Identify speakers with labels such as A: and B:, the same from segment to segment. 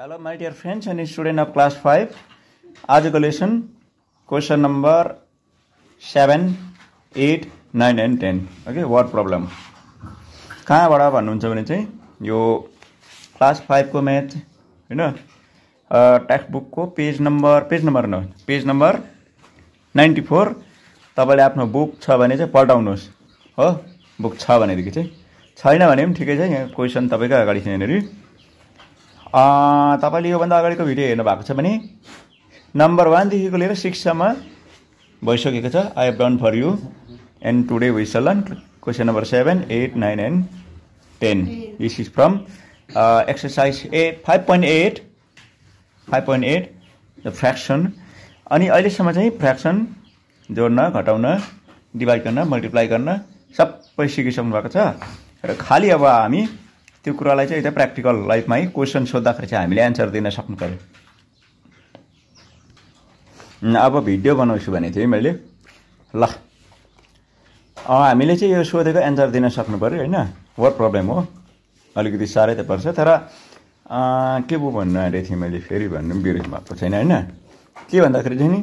A: Hello my dear friends and student of class five आजको lesson question number seven eight nine and ten okay word problem कहाँबाट भन्नुहुन्छ भने चाहिँ यो class फाइभको म्याथ होइन? टेक्स्ट बुकको पेज नम्बर पेज नम्बर न पेज नम्बर नाइन्टी फोर तपाईँले आफ्नो बुक छ भने चाहिँ पल्टाउनुहोस्। हो बुक छ भनेदेखि चाहिँ। छैन भने पनि ठिकै छ यहाँ क्वेसन तपाईँकै अगाडि छ यहाँनिर तपाईँले योभन्दा अगाडिको भिडियो हेर्नु भएको छ भने नम्बर वानदेखिको लिएर सिक्ससम्म भइसकेको छ। I have done for you and today we question number seven eight nine and ten this is from exercise eight five point eight five point eight the fraction अनि अहिलेसम्म चाहिँ फ्रेक्सन जोड्न घटाउन डिभाइड गर्न मल्टिप्लाई गर्न सबै सिकिसक्नु भएको छ। र खालि अब हामी त्यो कुरालाई चाहिँ यता प्र्याक्टिकल लाइफमा है क्वेसन सोद्धाखेरि चाहिँ हामीले एन्सर दिन सक्नु पऱ्यो अब भिडियो बनाउँछु भने चाहिँ मैले ल। हामीले चाहिँ यो सोधेको एन्सर दिन सक्नु पऱ्यो होइन? वर्ड प्रब्लम हो? अलिकति साह्रै त पर्छ तर के पो भन्नु आँटेको थिएँ मैले फेरि भन्नु पनि बिर्नु भएको छैन होइन? के भन्दाखेरि चाहिँ नि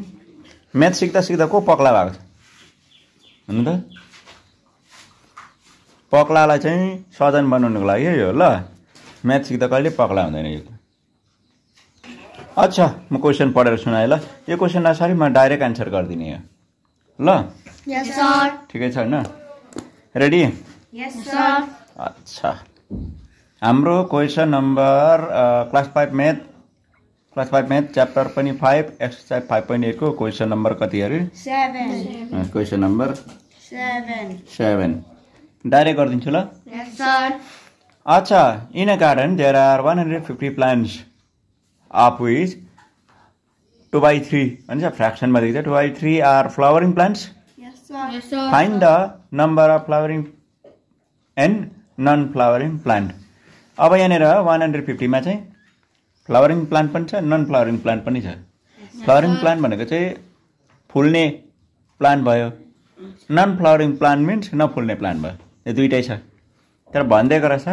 A: म्याथ सिक्दा सिक्दा को पक्ला भएको छ? हुनु त? पक्लालाई चाहिँ सजन बनाउनुको लागि यो ल। म्याथ सिक्दा कहिले पक्ला हुँदैन यो अच्छा म क्वेसन पढेर सुनाएँ ल। यो क्वेसन नसरी म डाइरेक्ट एन्सर गरिदिने यो ल। ठिकै छ होइन? रेडी अच्छा। हाम्रो question number class five math class five math chapter पनि फाइभ एक्सर्साइज फाइभ पोइन्ट एटको क्वेसन नम्बर कति अरे? क्वेसन नम्बर सेभेन डाइरेक्ट गरिदिन्छु ल। अच्छा in a garden there are one hundred fifty plants of which two by three भन्छ फ्रेक्सनमा दिन्छ two by three are flowering plants find the number of flowering and non flowering plant अब यहाँनिर one hundred फिफ्टीमा चाहिँ flowering plant पनि छ non flowering plant पनि छ। फ्लावरिङ प्लान्ट भनेको चाहिँ फुल्ने प्लान्ट भयो। नन फ्लावरिङ प्लान्ट मिन्स नफुल्ने प्लान्ट भयो। यो दुइटै छ। तर भनिदिएको रहेछ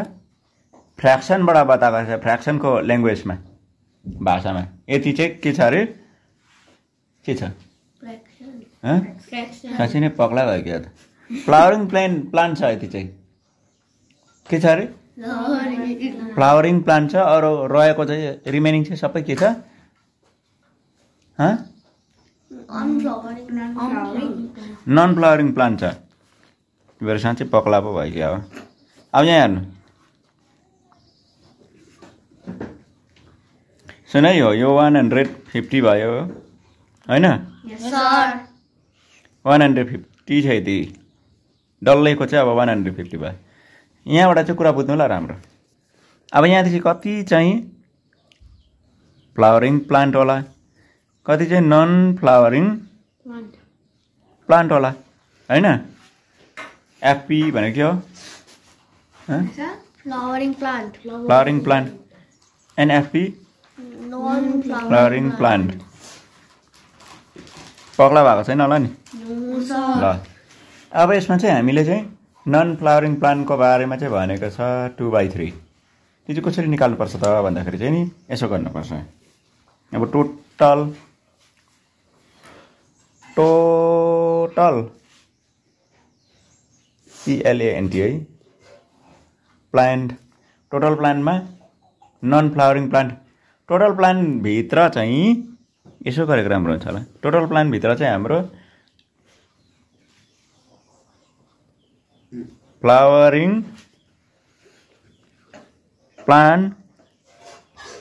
A: फ्रेक्सनबाट बताएको छ फ्रेक्सनको ल्याङ्ग्वेजमा भाषामा। यति चाहिँ के छ अरे? के छ? साँच्चै नै पक्ला भयो क्या त। फ्लावरिङ प्लान्ट प्लान्ट छ यति चाहिँ। के छ अरे? फ्लावरिङ प्लान्ट छ अरू रहेको चाहिँ रिमेनिङ चाहिँ सबै के छ? नन फ्लावरिङ प्लान्ट छ। मेरो साँच्चै पक्ला पो भयो क्या अब अब यहाँ हेर्नु सुन है हो यो वान हन्ड्रेड फिफ्टी भयो होइन वान हन्ड्रेड फिफ्टी छ यति डल्लैको चाहिँ अब वान हन्ड्रेड फिफ्टी भयो यहाँबाट चाहिँ कुरा बुझ्नु ल राम्रो अब यहाँदेखि कति चाहिँ फ्लावरिङ प्लान्ट होला कति चाहिँ नन फ्लावरिङ प्लान्ट होला होइन एफपी भनेको के हो?
B: Flowering plant
A: flowering plant NFP
B: non
A: flowering plant पक्ला भएको छैन होला नि? ल। अब यसमा चाहिँ हामीले चाहिँ नन फ्लावरिङ प्लान्टको बारेमा चाहिँ भनेको छ टु बाई थ्री त्यो चाहिँ कसरी निकाल्नुपर्छ त भन्दाखेरि चाहिँ नि यसो गर्नुपर्छ। अब total total P L A N T है प्लान्ट टोटल प्लान्टमा नन फ्लावरिङ प्लान्ट टोटल प्लान्टभित्र चाहिँ यसो गरेको राम्रो हुन्छ होला। टोटल प्लान्टभित्र चाहिँ हाम्रो flowering plant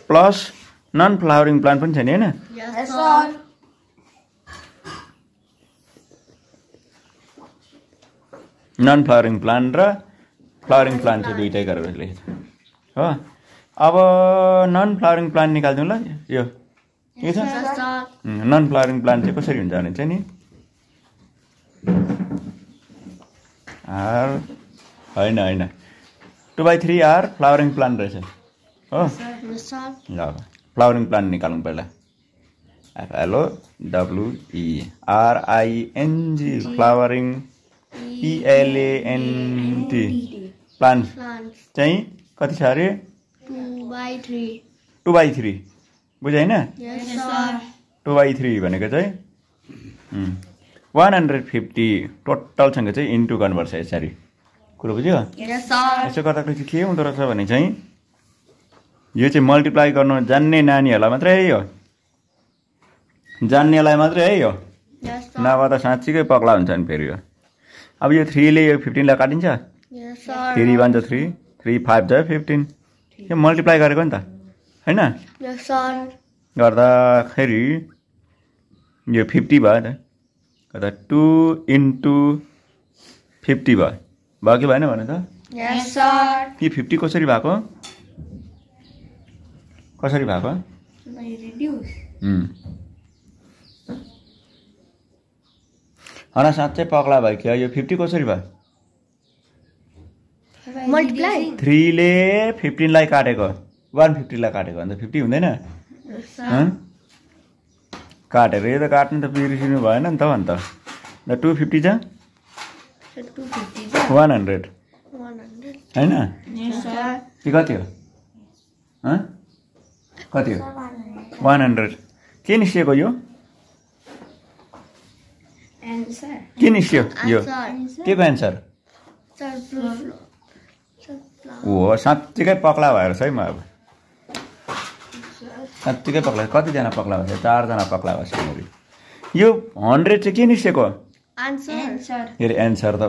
A: plus non flowering plant पनि छ नि होइन नन फ्लावरिङ प्लान्ट र फ्लावरिङ प्लान्ट चाहिँ दुइटै गरेर लेखेको छ हो अब नन फ्लावरिङ प्लान्ट निकालिदिउँ ल यो के छ नन फ्लावरिङ प्लान्ट चाहिँ कसरी हुन्छ भने चाहिँ नि आर होइन होइन two by three R flowering plant रहेछ हो ल फ्लावरिङ प्लान्ट निकालौँ पहिला F L O W E R I N G flowering P L A N T plant
B: plant
A: चाहिँ कति छ अरे?
B: Two by three.
A: बुझ्यो होइन. टु बाई थ्री भनेको चाहिँ वान हन्ड्रेड फिफ्टी टोटलसँग चाहिँ इन्टु गर्नुपर्छ यसरी। कुरो बुझ्यो. यसो गर्दाखेरि के हुँदो रहेछ भने चाहिँ यो चाहिँ मल्टिप्लाई गर्नु जान्ने नानीहरूलाई मात्रै है हो जान्नेलाई मात्रै है हो. नभए त साँच्चीकै पक्ला हुन्छ नि फेरि यो। अब यो थ्रीले यो फिफ्टिनलाई काटिन्छ. थ्री वान छ थ्री थ्री फाइभ छ फिफ्टिन यो मल्टिप्लाई गरेको नि त होइन. गर्दाखेरि यो फिफ्टी भयो त गर्दा टु इन्टु फिफ्टी भयो। भयो कि भएन भने त. यो फिफ्टी कसरी भएको? कसरी भएको? हन साँच्चै पक्ला भयो क्या? यो फिफ्टी कसरी भयो?
B: Multiply.
A: थ्रीले फिफ्टिनलाई काटेको। वान फिफ्टीलाई काटेको। अन्त फिफ्टी हुँदैन? काटेर यो त काट्नु त बिर्सिनु भएन नि त अन्त। अन्त टु फिफ्टी छ?
B: So 250 sir.
A: One hundred
B: 100.
A: होइन. कि कति हो? हँ? कति हो? वान हन्ड्रेड के निस्किएको यो. के निस्क्यो यो. के को एन्सर. हो साँच्चीकै पक्ला भएर छ है म अब। साँच्चीकै पक्ला कतिजना पक्ला भएछ? चारजना पक्ला भएछ यहाँनिर यो हन्ड्रेड चाहिँ के निस्केको. के अरे एन्सर त।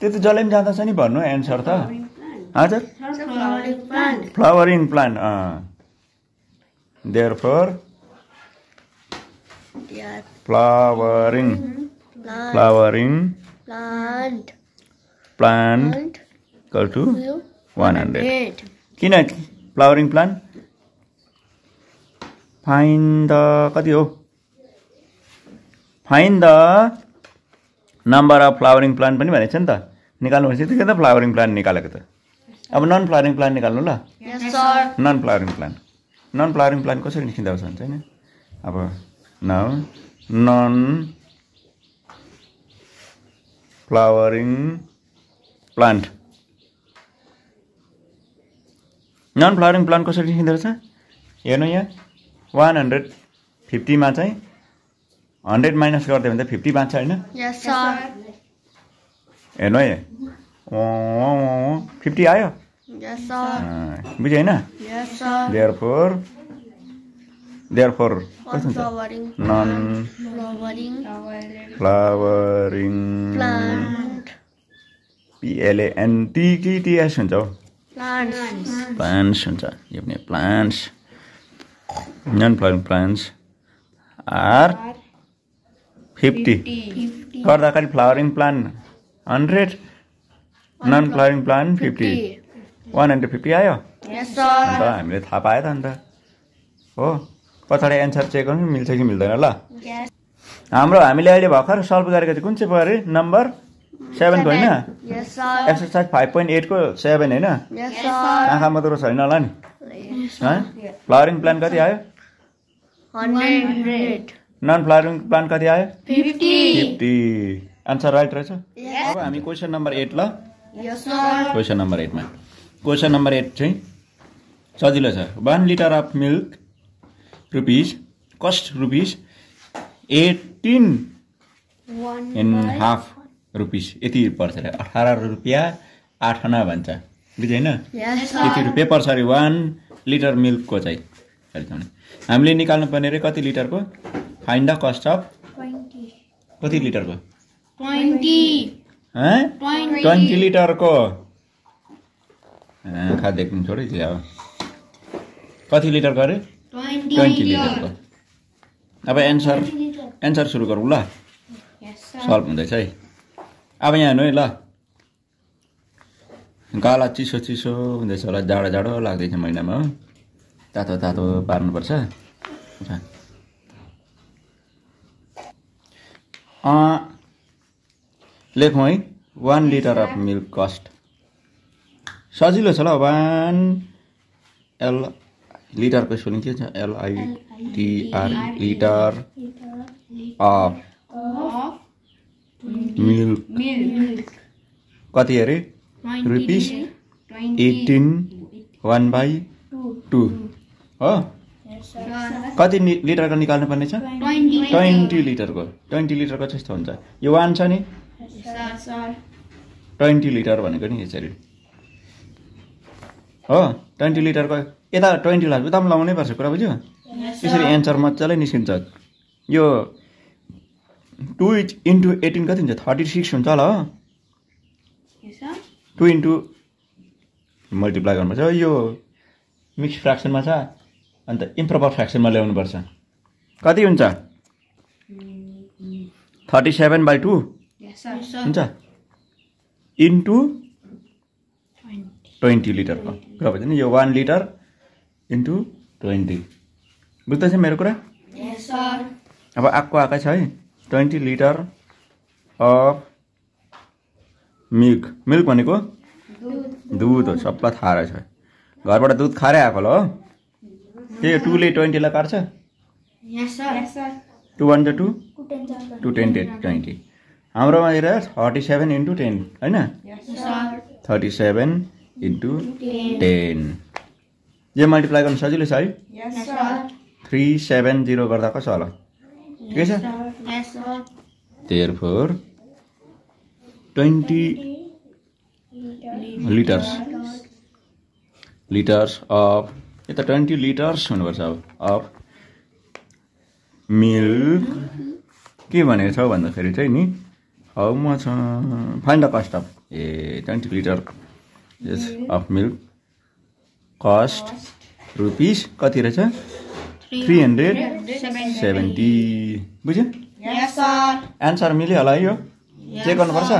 A: त्यो त जसले पनि जाँदछ नि भन्नु एन्सर त। हजुर. Flowering plant there four. Flowering flowering
B: Plant. Plant.
A: One hundred
B: Eight.
A: किन फ्लावरिङ प्लान्ट फाइन द कति हो find the number of flowering plant पनि भनेको छ नि त। निकाल्नु भनेपछि त्यही त फ्लावरिङ प्लान्ट निकालेको त। अब नन फ्लावरिङ प्लान्ट निकाल्नु ल
B: Yes, sir.
A: Non flowering plant non flowering plant कसरी निस्किँदो रहेछ होइन अब न non flowering plant non flowering plant कसरी रहेछ? हेर्नु यहाँ वान हन्ड्रेड फिफ्टीमा चाहिँ हन्ड्रेड माइनस गरिदियो भने त फिफ्टी बाँच्छ होइन?
B: Yes, sir.
A: हेर्नु है। फिफ्टी आयो?
B: Yes, sir.
A: अँ, बुझ्यो होइन?
B: Yes, sir.
A: Four there four
B: One flowering.
A: Non
B: Flowering.
A: Flowering
B: Plant.
A: पिएलएनटी कि टिएस हुन्छ हौ
B: Plants.
A: प्लान्ट्स हुन्छ यो पनि plants non flowering plants are fifty
B: Fifty.
A: गर्दाखेरि flowering plant hundred non flowering plant fifty one hundred fifty आयो
B: Yes, sir.
A: अन्त हामीले थाहा पायो त अन्त हो पछाडि एन्सर चेक गर्नु मिल्छ कि मिल्दैन ल. हाम्रो हामीले अहिले भर्खर सल्भ गरेको चाहिँ कुन चाहिँ पऱ्यो अरे नम्बर सेभेनको होइन. एक्सर्साइज फाइभ पोइन्ट एटको सेभेन होइन. आँखा मात्रो छैन होला नि। फ्लावरिङ प्लान कति आयो. नन फ्लावरिङ प्लान कति आयो. फिफ्टी आन्सर राइट रहेछ. अब हामी क्वेसन नम्बर एट ल. क्वेसन नम्बर एटमा क्वेसन नम्बर एट चाहिँ सजिलो छ। One litre of milk rupees cost rupees eighteen. And half rupees यति पर्छ अरे। अठार रुपियाँ आठ आना भन्छ। बुझ्यो होइन?
B: Yes,
A: यति. रुपियाँ पर्छ अरे वान लिटर मिल्कको चाहिँ। हामीले निकाल्नु पर्ने अरे कति लिटरको? Find the cost of. कति लिटरको. ट्वेन्टी लिटरको। आँखा देख्नु छोडै थियो अब। कति लिटरको अरे. ट्वेन्टी लिटरको अब एन्सर एन्सर सुरु गरौँ ल. सल्भ हुँदैछ है अब यहाँ हेर्नु है ल गाला चिसो चिसो हुँदैछ होला जाडो जाडो लाग्दैछ महिनामा हो तातो तातो पार्नुपर्छ लेखौँ है one litre of milk cost सजिलो छ ल वान एल लिटरको स्पेलिङ के छ एलआइटिआर लिटर अफ मिल्क. कति अरे rupees eighteen one by two हो. कति लिटरको निकाल्नु पर्ने छ. ट्वेन्टी लिटरको ट्वेन्टी लिटरको चाहिँ यस्तो हुन्छ यो वान छ नि. ट्वेन्टी लिटर भनेको नि यसरी हो ट्वेन्टी लिटरको यता ट्वेन्टी लाख उता पनि लाउनै पर्छ कुरा बुझ्यो? यसरी एन्सर मजाले निस्किन्छ। यो टु इन्टु एटिन कति हुन्छ? थर्टी सिक्स हुन्छ होला हो. टु इन्टु मल्टिप्लाई गर्नुपर्छ। यो मिक्स फ्रेक्सनमा छ अन्त इम्प्रोपर फ्रेक्सनमा ल्याउनुपर्छ कति हुन्छ? Thirty seven by two. हुन्छ। इन्टु. ट्वेन्टी लिटरको कुरा बुझ्यो नि यो वान लिटर इन्टु ट्वेन्टी। बुझ्दैछ मेरो कुरा. अब आएको आएकै छ है। Twenty litre of milk. Milk भनेको दुध। हो सबलाई थाहा रहेछ। घरबाट दुध खाएरै आएको होला हो। त्यही टूले ट्वेन्टीलाई काट्छ. टू वान जा two two ten ten twenty हाम्रोमा हेर थर्टी सेभेन इन्टु टेन होइन. Thirty seven into. टेन यो मल्टिप्लाई गर्नु सजिलो छ है. थ्री सेभेन जिरो गर्दा कसो होला? ठिकै छ. There four twenty litres litres of यता ट्वेन्टी लिटर्स हुनुपर्छ अब। अफ मिल्क के भनेको छ भन्दाखेरि चाहिँ नि? How much find the cost of a twenty litre of milk cost rupees कति रहेछ? Three hundred. सेभेन्टी बुझ्यो. एन्सर मिल्यो होला है यो? चेक गर्नुपर्छ.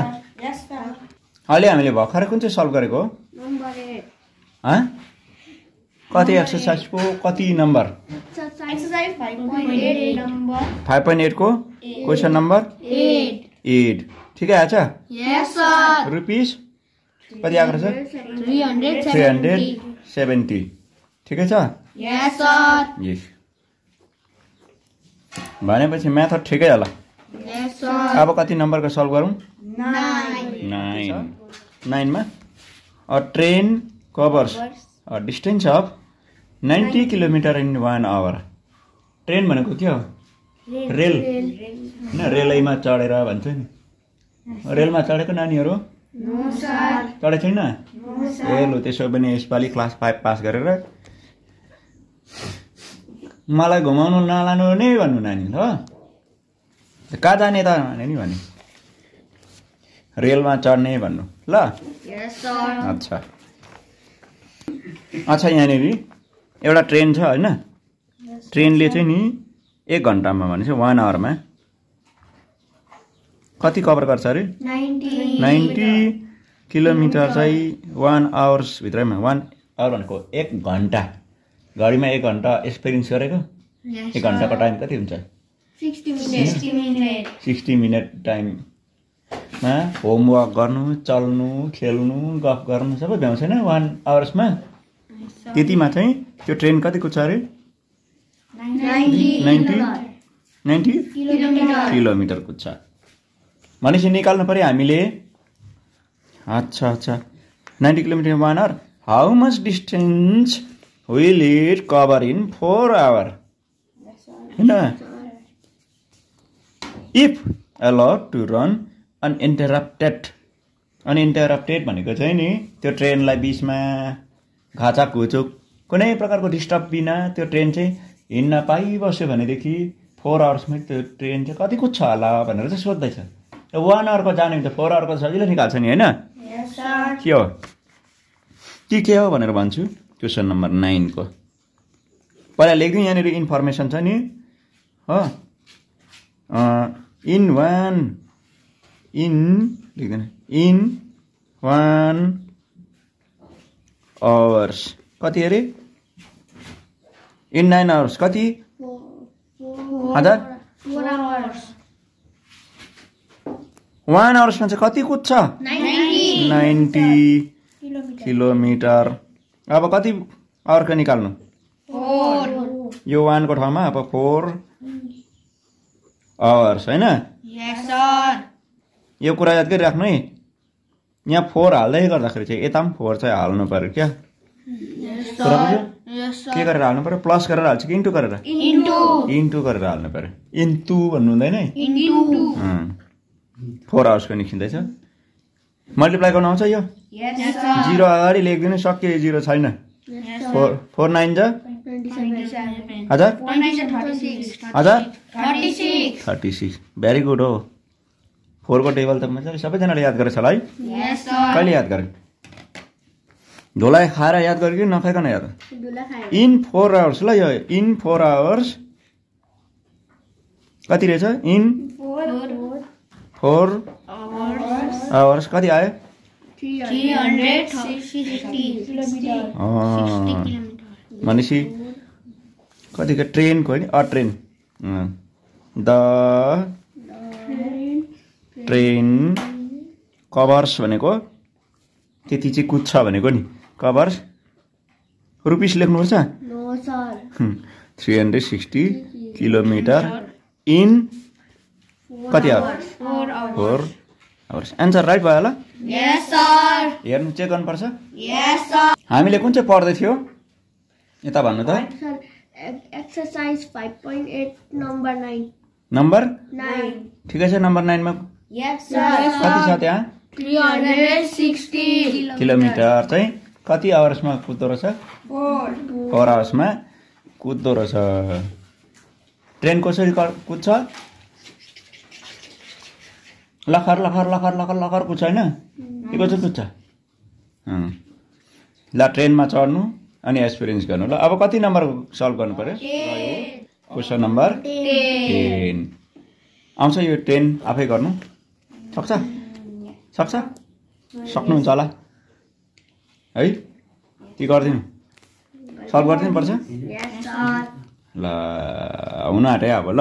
A: अहिले हामीले भर्खरै कुन चाहिँ सल्भ गरेको? हो
B: Number eight.
A: हँ कति एक्सर्साइजको कति number
B: Exercise five point eight. Number
A: five point एटको question number
B: eight.
A: Eight ठिकै आएछ. रुपिस कति आएको रहेछ थ्री हन्ड्रेड सेभेन्टी ठिकै छ. यस भनेपछि म्याथड ठिकै होला. अब कति नम्बरको सल्भ गरौँ. नाइन नाइनमा a train covers a distance of ninety kilometre in one hour train भनेको के हो? रेल होइन रेलैमा चढेर भन्छ नि। रेलमा चढेको नानीहरू. चढेको छैन ए लु त्यसो भने यसपालि क्लास फाइभ पास गरेर। मलाई घुमाउनु नलानु नै भन्नु नानी ल। कहाँ जाने त भने नि भने। रेलमा चढ्ने भन्नु ल. अच्छा। अच्छा यहाँनिर एउटा ट्रेन छ होइन? ट्रेनले चाहिँ नि एक घन्टामा भनेपछि वान आवरमा कति कभर गर्छ अरे. नाइन्टी किलोमिटर चाहिँ वान आवर्सभित्रैमा वान आवर भनेको एक घन्टा। घडीमा एक घन्टा एक्सपिरियन्स गरेको? एक घन्टाको टाइम कति हुन्छ. Sixty minute. टाइममा होमवर्क गर्नु चल्नु खेल्नु गफ गर्नु सबै भ्याउँछ होइन वान आवर्समा? त्यतिमा चाहिँ त्यो ट्रेन कति कुद्छ अरे. Ninety ninety. किलोमिटर कुद्छ। भनेपछि निकाल्नु पऱ्यो हामीले। अच्छा अच्छा। Ninety kilometre one hour how much distance will it cover in four hour होइन? If allowed to run uninterrupted uninterrupted भनेको चाहिँ नि त्यो ट्रेनलाई बिचमा घाचाक घुचुक कुनै प्रकारको डिस्टर्ब बिना त्यो ट्रेन चाहिँ हिँड्न पाइबस्यो भनेदेखि फोर आवर्समै त्यो ट्रेन चाहिँ कति कुद्छ होला भनेर चाहिँ सोध्दैछ। वान आवरको जाने भने त फोर आवरको सजिलो निकाल्छ नि होइन. के हो? के के हो भनेर भन्छु? क्वेसन नम्बर नाइनको। पहिला लेखिदिउँ यहाँनिर इन्फर्मेसन छ नि। हो? इन वान इन लेख्दैन। इन वान आवर्स कति अरे? इन नाइन आवर्स कति? हजार. वान आवर्समा चाहिँ कति कुद्छ. Ninety kilometre. अब कति आवरको निकाल्नु. यो वानको ठाउँमा अब फोर आवर्स होइन. यो कुरा याद गरिराख्नु है। यहाँ फोर हाल्दै गर्दाखेरि चाहिँ यता पनि फोर चाहिँ हाल्नु पऱ्यो क्या। के गरेर हाल्नु पऱ्यो प्लस गरेर हाल्छ कि इन्टु गरेर. इन्टु गरेर हाल्नु पऱ्यो इन्टु भन्नु हुँदैन है. फोर आवर्सको निस्किँदैछ मल्टिप्लाई गर्नु आउँछ यो?
B: Yes, sir.
A: जिरो अगाडि लेखिदिनु सक्यो यो जिरो छैन?
B: Yes,
A: फोर फोर नाइन जा
B: Twenty-seven.
A: हजार. हजार. थर्टी सिक्स भेरी गुड हो फोरको टेबल त मजाले सबैजनाले याद गरेछ होला है?
B: Yes, sir.
A: कहिले याद गरे धोलाइ खाएर याद गरे कि नखाइकन याद? इन फोर आवर्स ल यो इन फोर आवर्स कति रहेछ? इन. फोर. आवर्स कति आयो भनेपछि कतिको ट्रेनको होइन a train. The train covers भनेको त्यति चाहिँ कुद्छ भनेको नि कभर्स रुपिस लेख्नुपर्छ three hundred sixty kilometre in कति hour. Four hours. Answer right भयो होला?
B: Yes, sir.
A: हेर्नु चेक गर्नुपर्छ?
B: Yes, sir.
A: हामीले कुन चाहिँ पढ्दै थियो? यता भन्नु त।
C: Exercise 5.8 number 9.
A: नम्बर
C: 9.
A: ठिकै छ नम्बर नाइनमा
B: Yes,
A: कति छ त्यहाँ. किलोमिटर। चाहिँ कति आवर्समा कुद्दो रहेछ. फोर आवर्समा कुद्दो रहेछ। ट्रेन कसरी कुद्छ? लखर लखर लखर लखर लखर कुद्छ होइन के कसरी कुद्छ। ल ट्रेनमा चढ्नु अनि एक्सपिरियन्स गर्नु ल अब कति नम्बर सल्भ गर्नु पर्यो क्वेसन नम्बर टेन आउँछ यो टेन आफै गर्नु सक्छ सक्छ सक्नुहुन्छ होला है के गरिदिनु सल्भ गरिदिनु पर्छ. ल हुन आँट्यो अब ल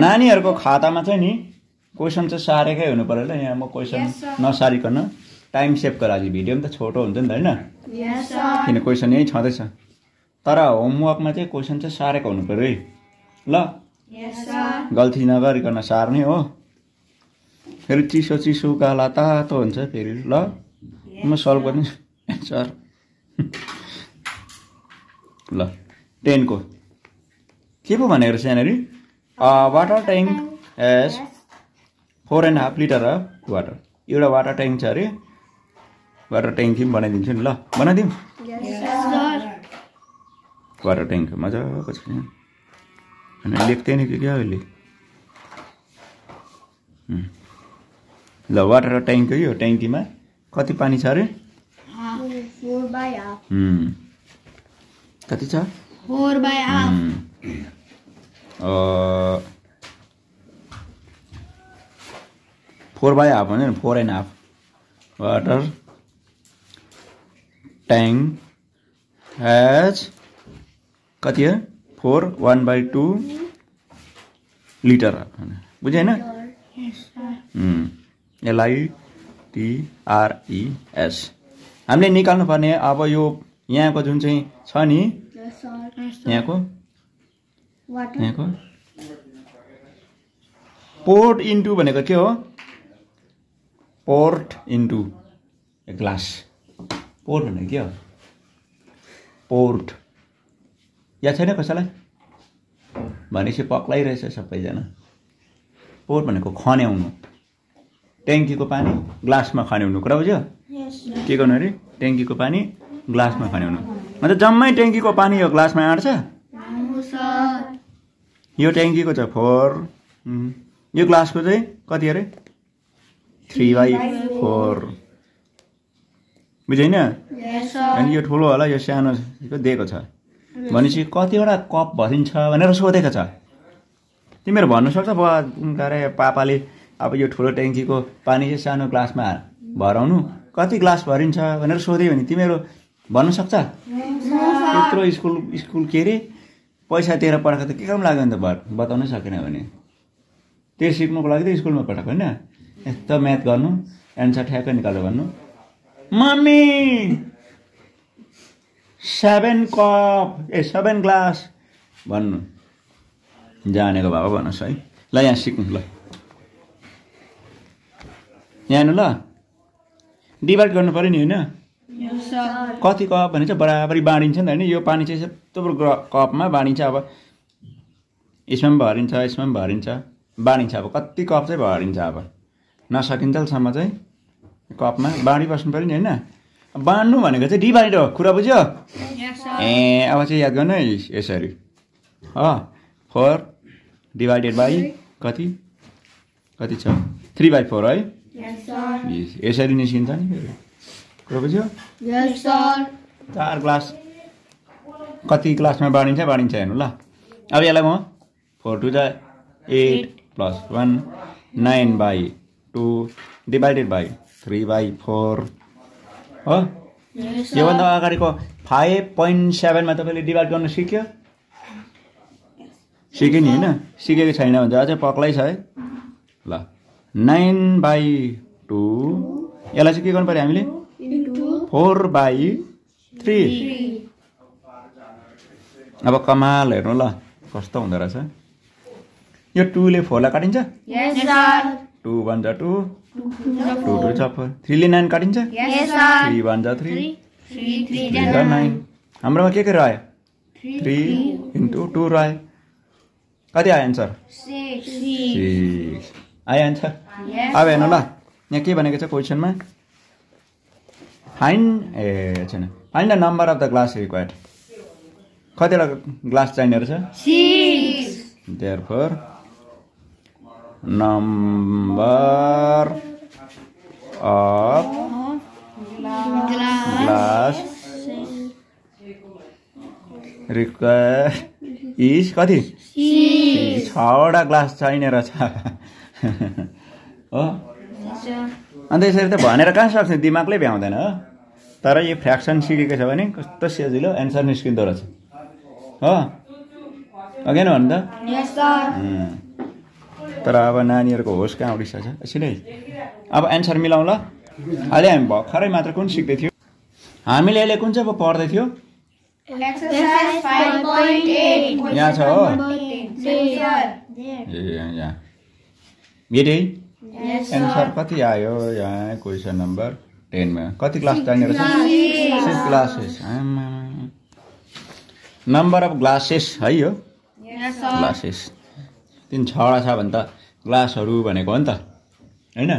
A: नानीहरूको खातामा चाहिँ नि क्वेसन चाहिँ सारेकै हुनु पऱ्यो ल यहाँ म क्वेसन नसारिकन टाइम सेभको लागि भिडियो पनि त छोटो हुन्छ नि त होइन. किन क्वेसन यहीँ छँदैछ? तर होमवर्कमा चाहिँ क्वेसन चाहिँ सारेको हुनु पऱ्यो है। ल. गल्ती नगरिकन सार्ने हो। फेरि चिसो चिसो गाला तातो हुन्छ फेरि। ल। म सल्भ गर्ने एन्सर। ल। टेनको। के पो भनेको रहेछ यहाँनिर? Water tank has four and half litre of water एउटा वाटर ट्याङ्क छ अरे वाटर ट्याङ्की पनि बनाइदिन्छु नि ल। बनाइदिउँ वाटर ट्याङ्क मजाको छ यहाँ अनि लेख्दै नि कि क्या अहिले उम्. ल वाटर ट्याङ्क यो ट्याङ्कीमा कति पानी छ अरे
C: 4 by half.
A: उम्. कति छ फोर बाई हाफ भन्छ नि four and half. Water tank has कति हो? Four one by two litre बुझ्यो होइन L I T R E S हामीले निकाल्नु पर्ने अब यो यहाँको जुन चाहिँ छ नि. यहाँको. यहाँको? पोर्ट इन्टु भनेको के हो? Pour into a glass pour भनेको के हो? पोर्ट या छैन कसैलाई? भनेपछि पक्लाइरहेछ सबैजना। पोर्ट भनेको खन्याउनु। ट्याङ्कीको पानी ग्लासमा खन्याउनु कुरा बुझ्यो? के गर्नु अरे? ट्याङ्कीको पानी ग्लासमा खन्याउनु। अन्त जम्मै ट्याङ्कीको पानी यो ग्लासमा आँट्छ. यो ट्याङ्कीको छ फोर. यो ग्लासको चाहिँ कति अरे? Three by four. बुझ्यो होइन
B: Yes, sir.
A: अनि यो ठुलो होला यो सानो दिएको छ। भनेपछि कतिवटा कप भरिन्छ भनेर सोधेको छ। तिमीहरू भन्नु सक्छ बुवा गरे पापाले अब यो ठुलो ट्याङ्कीको पानी चाहिँ सानो ग्लासमा भराउनु। कति ग्लास भरिन्छ भनेर सोध्यो भने तिमीहरू भन्नु सक्छ? त्यत्रो स्कुल स्कुल के अरे? पैसा दिएर पठाएको त के काम लाग्यो भने त भर बताउनै सकेन भने। त्यो सिक्नुको लागि त स्कुलमा पठाएको होइन? यस्तो म्याथ गर्नु एन्सर ठ्याक्कै निकालेर भन्नु। Mummy! Seven cup a seven glass भन्नु। जानेको भए भन्नुहोस् है। ल यहाँ सिक्नु ल। यहाँ ल। डिभाइड गर्नु पऱ्यो नि होइन. कति कप भने चाहिँ बराबरी बाँडिन्छ नि त होइन। यो पानी चाहिँ यस्तो ग्र- कपमा बाँडिन्छ अब। यसमा पनि भरिन्छ यसमा पनि भरिन्छ। बाँडिन्छ अब। कति कप चाहिँ भरिन्छ अब। नसकिन्जेलसम्म चाहिँ कपमा बाँडिबस्नु पऱ्यो नि होइन। बाँड्नु भनेको चाहिँ डिभाइड हो। कुरा बुझ्यो. ए अब चाहिँ याद गर्नु है यसरी। हो फोर डिभाइडेड बाई कति? कति छ? थ्री बाई फोर है? यसरी निस्किन्छ नि फेरि। बुझ्यो. चार ग्लास कति ग्लासमा बाँडिन्छ? बाँडिन्छ हेर्नु ल। अब यसलाई म फोर टू जा eight plus one nine by two divided by three by four. हो? योभन्दा अगाडिको फाइभ पोइन्ट सेभेनमा तपाईँले डिभाइड गर्न सिक्यो? सिक्यो नि होइन? सिकेको छैन भने अझै पक्लै छ है। ल। Nine by two. यसलाई चाहिँ के गर्नु पऱ्यो हामीले? Four by three.
C: three.
A: अब कमाल हेर्नु ल कस्तो हुँदो रहेछ? यो टूले फोरलाई काटिन्छ?
C: Yes, sir.
A: टू वान जा टू। टू टू जा फोर। थ्रीले नाइन काटिन्छ?
C: Yes, sir.
A: थ्री वान जा थ्री।
B: Three, three,
A: थ्री जा नाइन। हाम्रोमा के के रह्यो? थ्री इन्टु टू रह्यो। कति आयो एन्सर
B: six,
A: सिक्स आयो एन्सर
B: Yes,
A: अब हेर्नु ल यहाँ के भनेको छ क्वेसनमा? फाइन ए छैन। Find the number of the glass required कतिवटा ग्लास चाहिने रहेछ? Therefore number of
B: glass,
A: glass required is कति? छवटा ग्लास चाहिने रहेछ। हो. अन्त यसरी त भनेर कहाँ सक्छ? दिमागले भ्याउँदैन हो? तर यो फ्रेक्सन सिकेको छ भने कस्तो सजिलो एन्सर निस्किँदो रहेछ। हो? अघि भन्नु त. तर अब नानीहरूको होस कहाँ उडिसकेछ यसरी अब एन्सर मिलाउँ ल। अहिले हामी भर्खरै मात्र कुन सिक्दै थियो? हामीले अहिले कुन चाहिँ अब पढ्दै थियो. यहाँ छ हो. ए यहाँ एन्सर कति आयो? यहाँ क्वेसन नम्बर टेनमा कति क्लास चाहिने रहेछ six glasses number of glasses है यो. ग्लासेस तिन छवटा छ भने त ग्लासहरू भनेको हो नि त होइन.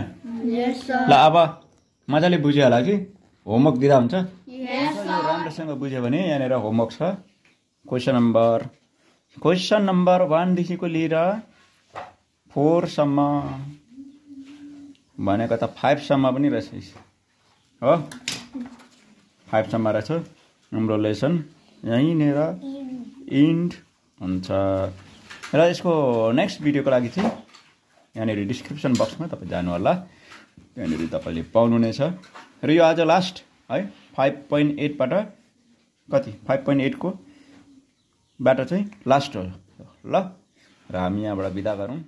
A: ल अब मजाले बुझ्यो होला कि होमवर्क दिँदा हुन्छ. राम्रोसँग बुझ्यो भने यहाँनिर होमवर्क छ क्वेसन नम्बर क्वेसन नम्बर वानदेखिको लिएर फोरसम्म भनेको त फाइभसम्म पनि रहेछ हो? फाइभसम्म रहेछ हाम्रो लेसन। यहीँनिर इन्ड हुन्छ। र यसको नेक्स्ट भिडियोको लागि चाहिँ यहाँनिर डिस्क्रिप्सन बक्समा तपाईँ जानु होला त्यहाँनिर तपाईँले पाउनु नै छ र यो आज लास्ट है फाइभ पोइन्ट एटबाट कति? फाइभ पोइन्ट एटको बाट चाहिँ लास्ट हो। ल र हामी यहाँबाट बिदा गरौँ।